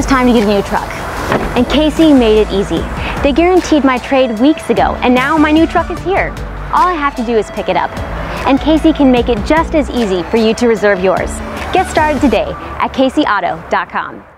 was time to get a new truck. And Casey made it easy. They guaranteed my trade weeks ago, and now my new truck is here. All I have to do is pick it up. And Casey can make it just as easy for you to reserve yours. Get started today at caseyauto.com.